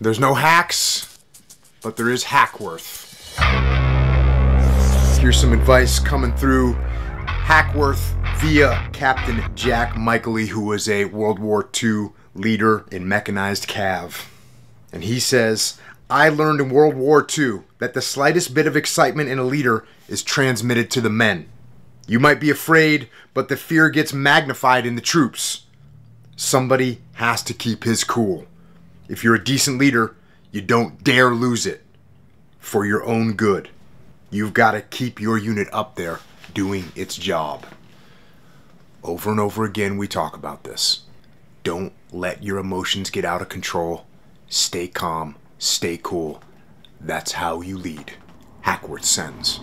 There's no hacks, but there is Hackworth. Here's some advice coming through Hackworth via Captain Jack Michaely, who was a World War II leader in mechanized cav. And he says, I learned in World War II that the slightest bit of excitement in a leader is transmitted to the men. You might be afraid, but the fear gets magnified in the troops. Somebody has to keep his cool. If you're a decent leader, you don't dare lose it. For your own good. You've got to keep your unit up there doing its job. Over and over again, we talk about this. Don't let your emotions get out of control. Stay calm, stay cool. That's how you lead. Hackworth sends.